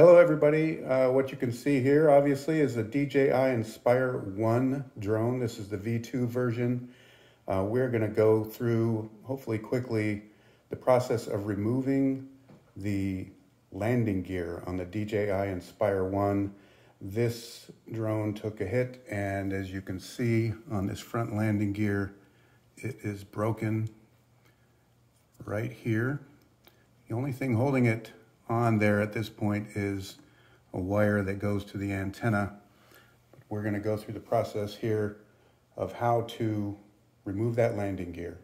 Hello everybody. Uh, what you can see here obviously is a DJI Inspire 1 drone. This is the V2 version. Uh, we're going to go through, hopefully quickly, the process of removing the landing gear on the DJI Inspire 1. This drone took a hit and as you can see on this front landing gear, it is broken right here. The only thing holding it on there at this point is a wire that goes to the antenna. We're going to go through the process here of how to remove that landing gear.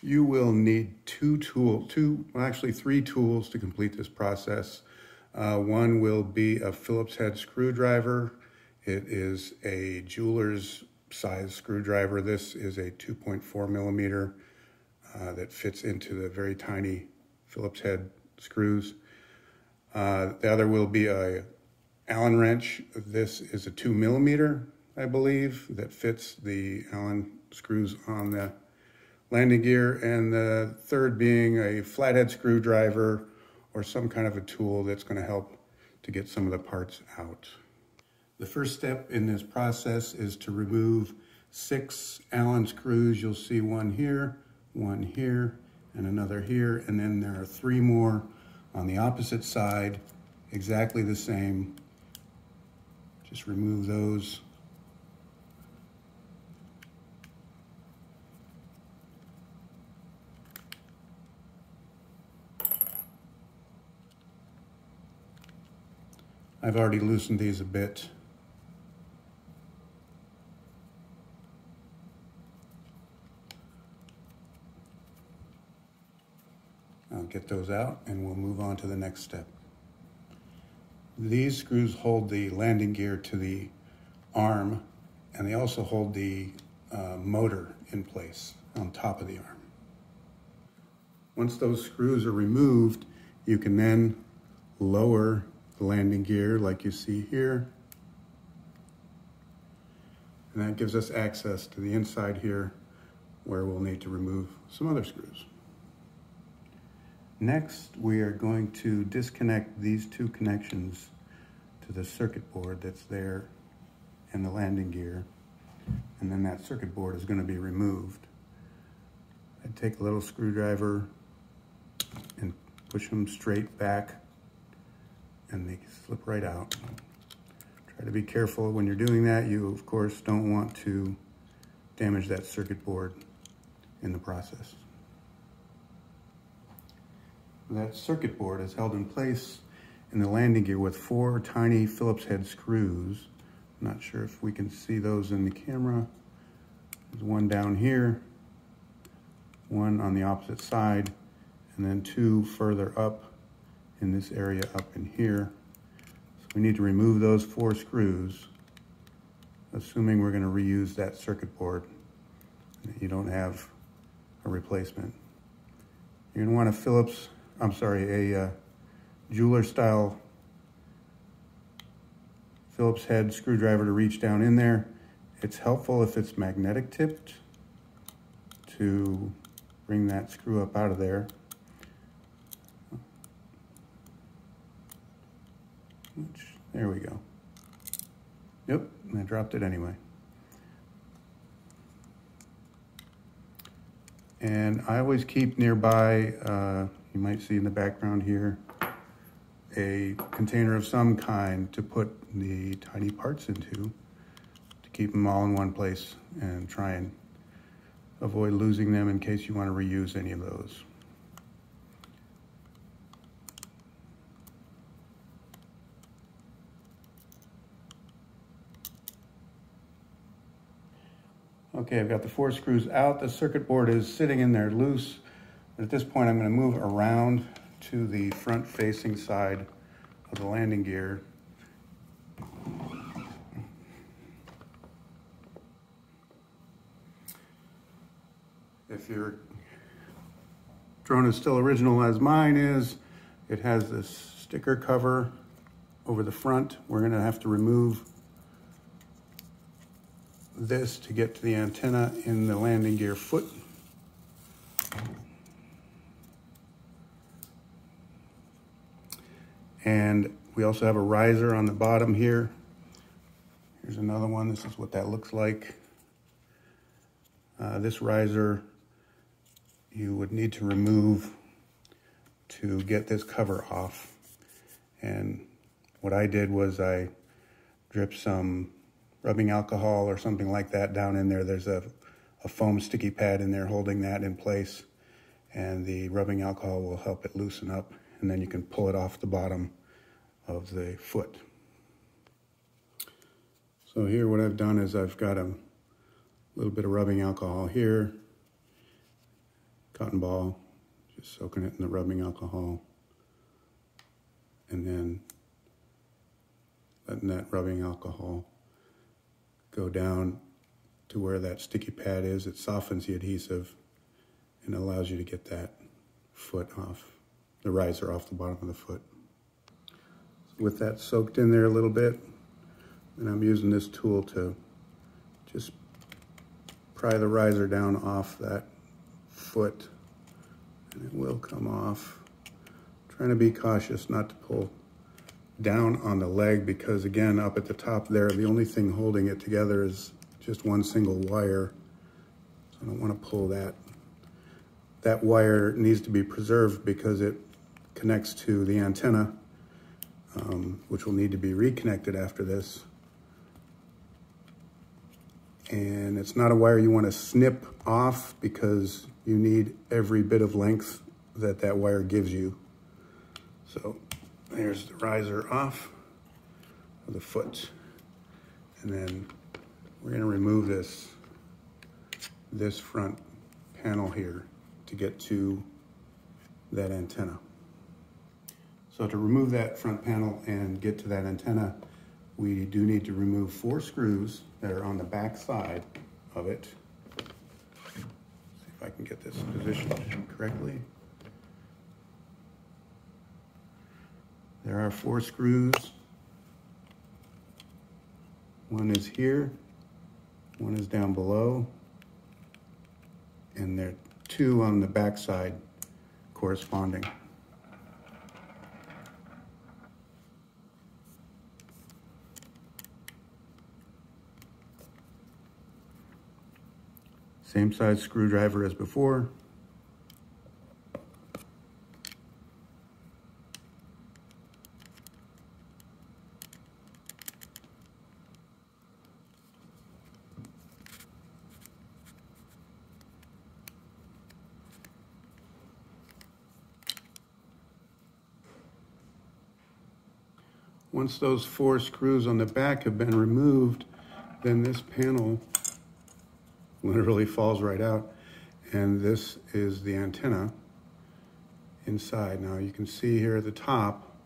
You will need two tools, two, well actually three tools to complete this process. Uh, one will be a Phillips head screwdriver. It is a jeweler's size screwdriver. This is a 2.4 millimeter uh, that fits into the very tiny Phillips head screws. Uh, the other will be a Allen wrench. This is a two millimeter, I believe, that fits the Allen screws on the landing gear. And the third being a flathead screwdriver or some kind of a tool that's gonna help to get some of the parts out. The first step in this process is to remove six Allen screws. You'll see one here, one here, and another here. And then there are three more on the opposite side, exactly the same. Just remove those. I've already loosened these a bit. Get those out and we'll move on to the next step. These screws hold the landing gear to the arm and they also hold the uh, motor in place on top of the arm. Once those screws are removed, you can then lower the landing gear like you see here. And that gives us access to the inside here where we'll need to remove some other screws. Next, we are going to disconnect these two connections to the circuit board that's there in the landing gear. And then that circuit board is going to be removed. I take a little screwdriver and push them straight back and they slip right out. Try to be careful when you're doing that. You, of course, don't want to damage that circuit board in the process. That circuit board is held in place in the landing gear with four tiny Phillips head screws. I'm not sure if we can see those in the camera. There's one down here, one on the opposite side, and then two further up in this area up in here. So we need to remove those four screws, assuming we're gonna reuse that circuit board. You don't have a replacement. You're gonna want a Phillips I'm sorry, a uh, jeweler style Phillips head screwdriver to reach down in there. It's helpful if it's magnetic tipped to bring that screw up out of there. Which, there we go. Yep, I dropped it anyway. And I always keep nearby uh, you might see in the background here a container of some kind to put the tiny parts into to keep them all in one place and try and avoid losing them in case you want to reuse any of those. Okay, I've got the four screws out. The circuit board is sitting in there loose. At this point, I'm going to move around to the front facing side of the landing gear. If your drone is still original as mine is, it has this sticker cover over the front. We're going to have to remove this to get to the antenna in the landing gear foot. And we also have a riser on the bottom here. Here's another one. This is what that looks like. Uh, this riser you would need to remove to get this cover off. And what I did was I dripped some rubbing alcohol or something like that down in there. There's a, a foam sticky pad in there holding that in place and the rubbing alcohol will help it loosen up and then you can pull it off the bottom of the foot. So here what I've done is I've got a little bit of rubbing alcohol here, cotton ball, just soaking it in the rubbing alcohol, and then letting that rubbing alcohol go down to where that sticky pad is. It softens the adhesive and allows you to get that foot off, the riser off the bottom of the foot. With that soaked in there a little bit, and I'm using this tool to just pry the riser down off that foot and it will come off. trying to be cautious not to pull down on the leg because again up at the top there the only thing holding it together is just one single wire so I don't want to pull that that wire needs to be preserved because it connects to the antenna um, which will need to be reconnected after this and it's not a wire you want to snip off because you need every bit of length that that wire gives you so there's the riser off of the foot. And then we're gonna remove this, this front panel here to get to that antenna. So to remove that front panel and get to that antenna, we do need to remove four screws that are on the back side of it. See if I can get this positioned correctly. There are four screws. One is here, one is down below, and there are two on the back side corresponding. Same size screwdriver as before. Once those four screws on the back have been removed, then this panel literally falls right out. And this is the antenna inside. Now you can see here at the top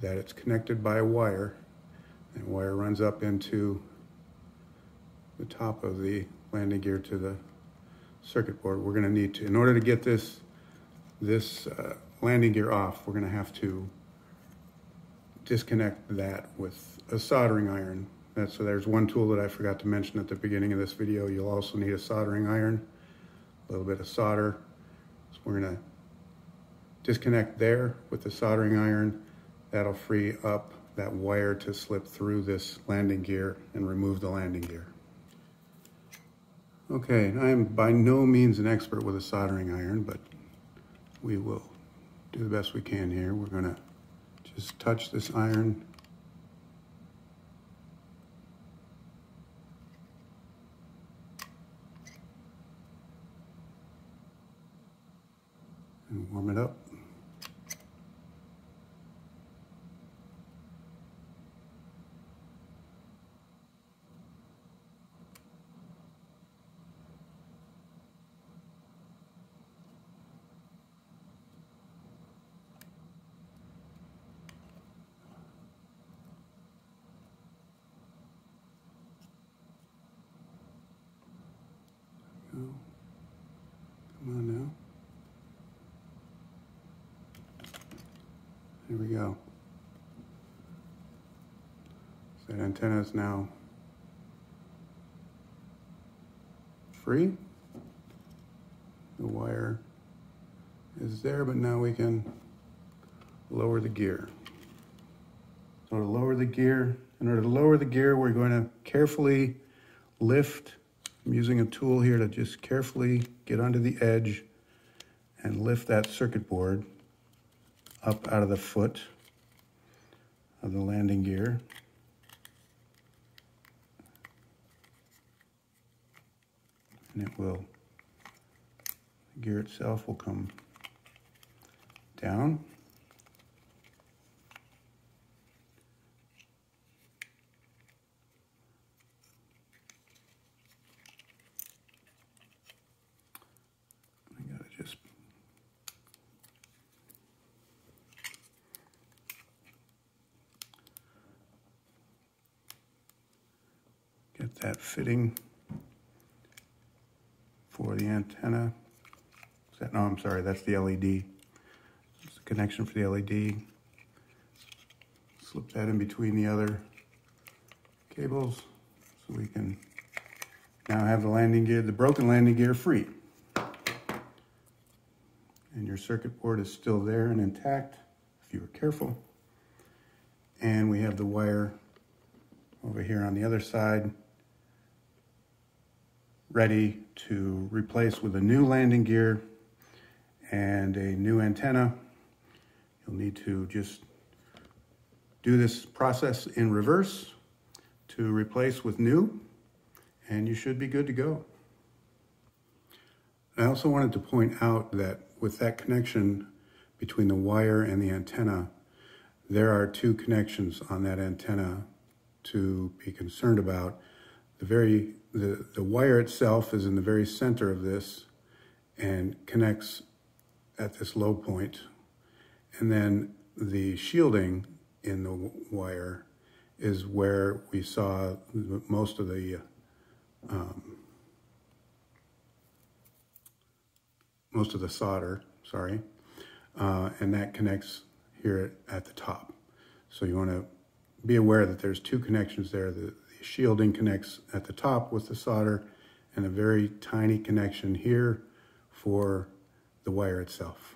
that it's connected by a wire. And wire runs up into the top of the landing gear to the circuit board. We're gonna need to, in order to get this, this uh, landing gear off, we're gonna have to disconnect that with a soldering iron. That's, so there's one tool that I forgot to mention at the beginning of this video. You'll also need a soldering iron, a little bit of solder. So we're gonna disconnect there with the soldering iron. That'll free up that wire to slip through this landing gear and remove the landing gear. Okay, I am by no means an expert with a soldering iron, but we will do the best we can here. We're gonna just touch this iron. And warm it up. Come on now. Here we go. So that antenna is now free. The wire is there, but now we can lower the gear. So to lower the gear, in order to lower the gear, we're going to carefully lift. I'm using a tool here to just carefully get under the edge and lift that circuit board up out of the foot of the landing gear. And it will, the gear itself will come down. I gotta just get that fitting for the antenna. Is that, no, I'm sorry, that's the LED. It's the connection for the LED. Slip that in between the other cables so we can now have the landing gear, the broken landing gear free. And your circuit board is still there and intact if you were careful. And we have the wire over here on the other side ready to replace with a new landing gear and a new antenna. You'll need to just do this process in reverse to replace with new, and you should be good to go. I also wanted to point out that with that connection between the wire and the antenna, there are two connections on that antenna to be concerned about. The very the, the wire itself is in the very center of this and connects at this low point. And then the shielding in the wire is where we saw most of the um, most of the solder, sorry, uh, and that connects here at the top. So you want to be aware that there's two connections there. The, shielding connects at the top with the solder and a very tiny connection here for the wire itself.